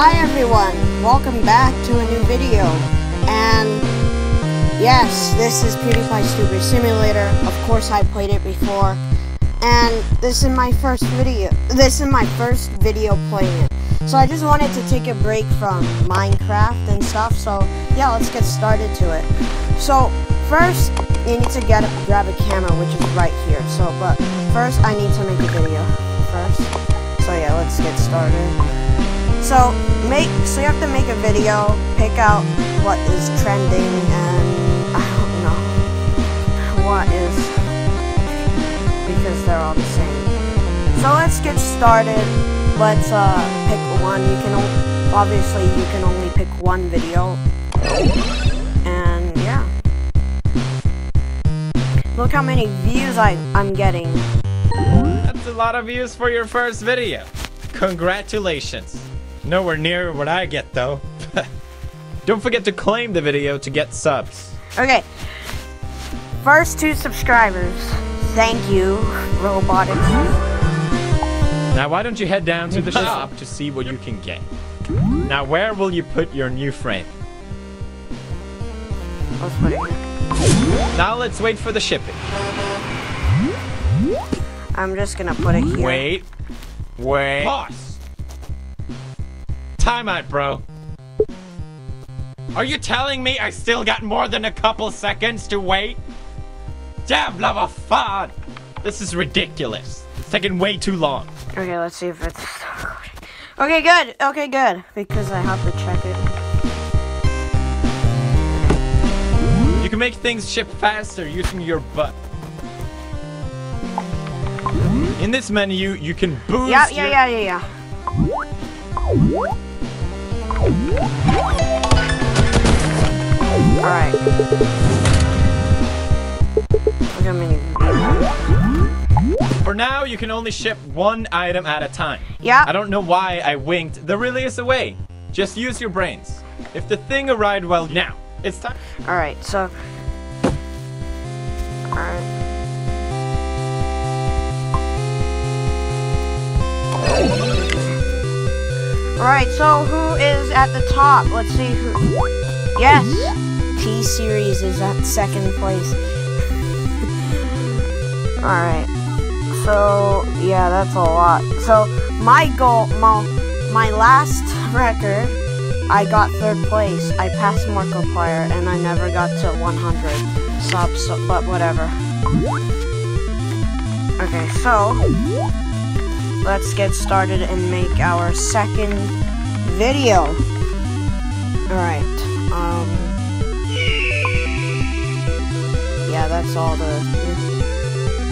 Hi everyone, welcome back to a new video. And yes, this is PewDiePie's Tuber Simulator. Of course I played it before. And this is my first video. This is my first video playing it. So I just wanted to take a break from Minecraft and stuff. So yeah, let's get started to it. So first, you need to get grab a camera, which is right here. So, but first I need to make a video first. So yeah, let's get started. So make so you have to make a video, pick out what is trending and I don't know what is because they're all the same. So let's get started. Let's uh pick one. You can obviously you can only pick one video. And yeah. Look how many views I I'm getting. That's a lot of views for your first video. Congratulations. Nowhere near what I get though. Don't forget to claim the video to get subs. Okay. First two subscribers. Thank you, Robotics. Now why don't you head down to the shop to see what you can get. Now where will you put your new frame? Let's put it here. Now let's wait for the shipping. I'm just gonna put it here. Wait. Wait. Pause. Time out, bro. Are you telling me I still got more than a couple seconds to wait? Damn, love of fun! This is ridiculous. It's taking way too long. Okay, let's see if it's. Okay, good. Okay, good. Because I have to check it. You can make things ship faster using your butt. In this menu, you can boost Yeah, your- yeah, yeah, yeah, yeah. Alright. Look how many. For now, you can only ship one item at a time. Yeah. I don't know why I winked. There really is a way. Just use your brains. If the thing arrived well now, it's time. Alright, so. Alright. Alright, so who is at the top? Let's see who. Yes! T Series is at second place. Alright. So, yeah, that's a lot. So, my goal, my, my last record, I got third place. I passed Markiplier, and I never got to 100 subs, so, but whatever. Okay, so, let's get started and make our second video. Alright, um, yeah, that's all the,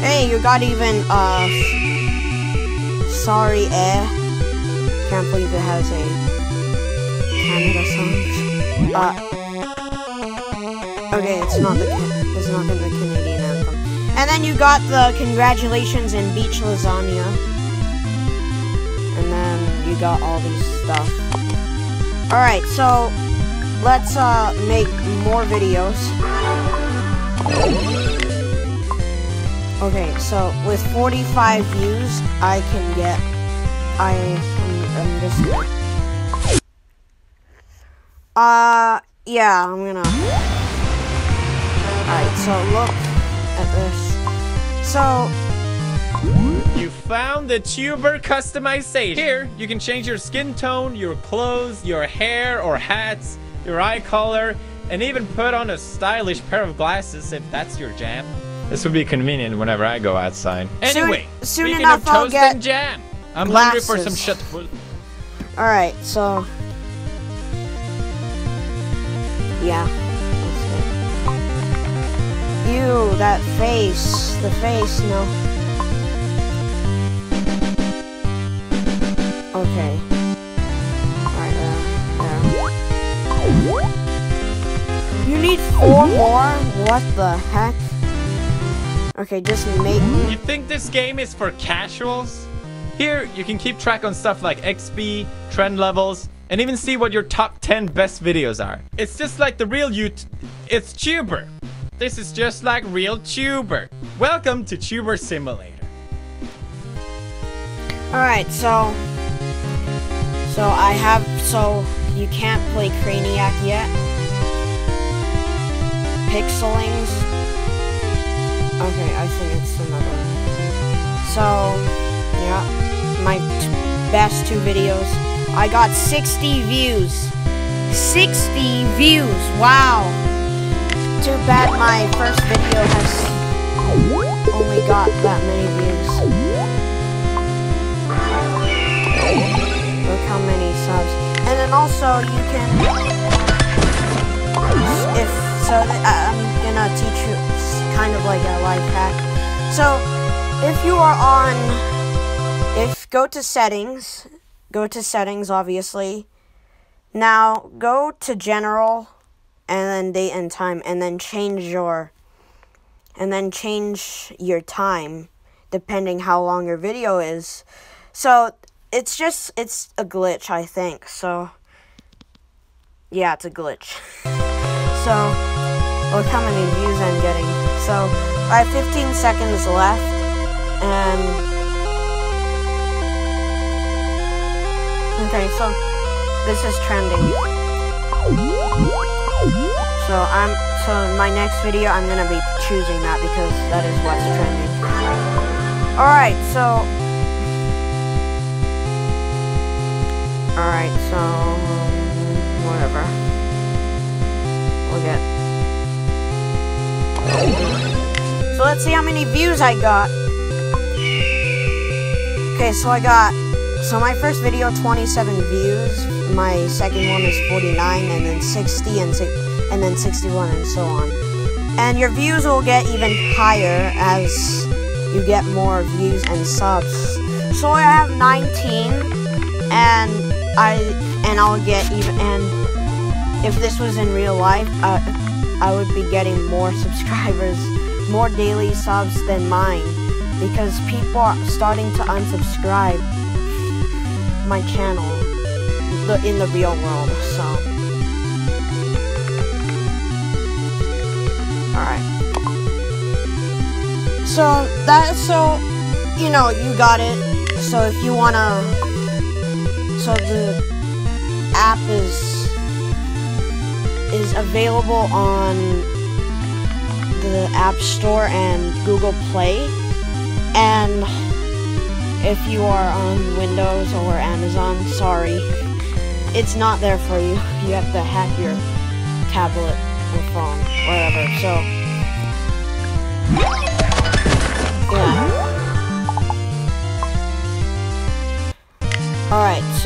Hey, you got even, uh, Sorry Eh. Can't believe it has a Canada song. Uh, okay, it's not the, it's not the Canadian anthem. And then you got the congratulations and beach lasagna. Got all these stuff. Alright, so, let's, uh, make more videos. Okay, so with 45 views, I can get. I I'm just. Uh, yeah, I'm gonna. Alright, so look at this. So, You found the tuber customization. Here, you can change your skin tone, your clothes, your hair or hats, your eye color, and even put on a stylish pair of glasses if that's your jam. This would be convenient whenever I go outside. Anyway, soon speaking enough of I'll toast get and jam, I'm hungry for some shit. food. alright, so. Yeah. that's. Ew, that face. The face, no. Okay. Alright. Uh, there. You need four more? What the heck? Okay, just make. You think this game is for casuals? Here, you can keep track on stuff like XP, trend levels, and even see what your top 10 best videos are. It's just like the real YouTube. It's Tuber. This is just like real Tuber. Welcome to Tuber Simulator. Alright, so So I have, so you can't play Craniac yet. Pixelings. Okay, I think it's another. one. So, yeah, my best two videos. I got 60 views. 60 views, wow. Too bad my first video has only got that many also you can, if, so I'm gonna teach you kind of like a life hack. So if you are on, if go to settings, go to settings obviously. Now go to general and then date and time and then change your and then change your time depending how long your video is. So it's just it's a glitch I think. So yeah, it's a glitch. so look how many views I'm getting. So I have 15 seconds left and okay, so this is trending. So I'm so my next video I'm gonna be choosing that because that is what's trending. Alright, so Alright, so whatever. We'll get So let's see how many views I got. Okay, so I got so my first video 27 views, my second one is 49 and then 60 and 60 and then 61 and so on. And your views will get even higher as you get more views and subs. So I have 19 and I and I'll get even and if this was in real life, I would be getting more subscribers, more daily subs than mine because people are starting to unsubscribe my channel in the real world, so Alright. So, that, so, you know, you got it. So if you wanna, so the app is, is available on the App Store and Google Play. And if you are on Windows or Amazon, sorry, it's not there for you. You have to hack your tablet or phone, whatever. So,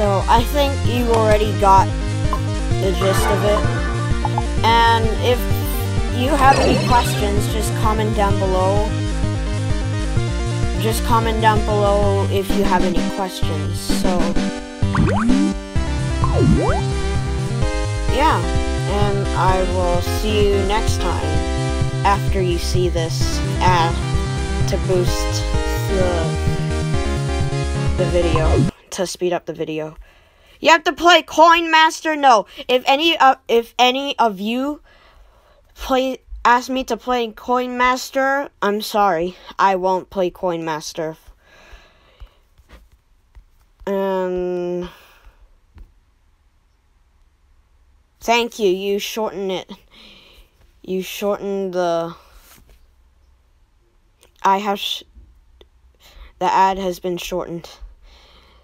so I think you already got the gist of it. And if you have any questions, just comment down below. Just comment down below if you have any questions. So, yeah and I will see you next time after you see this ad to boost the, the video, to speed up the video. You have to play Coin Master. No, if any uh, if any of you play ask me to play Coin Master, I'm sorry, I won't play Coin Master. Um. Thank you. You shorten it. You shorten the. I have. the ad has been shortened.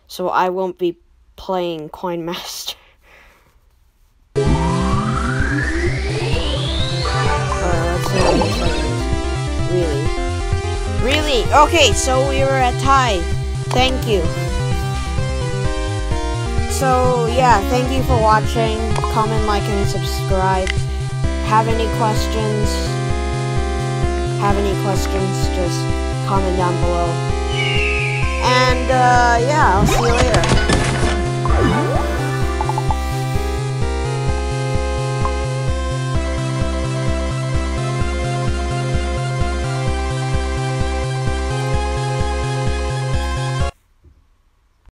So I won't be playing Coin Master. Really? Really? Okay, so we were at tie. Thank you. So, yeah, thank you for watching. Comment, like, and subscribe. Have any questions? Have any questions? Just comment down below. And, uh, yeah, I'll see you later.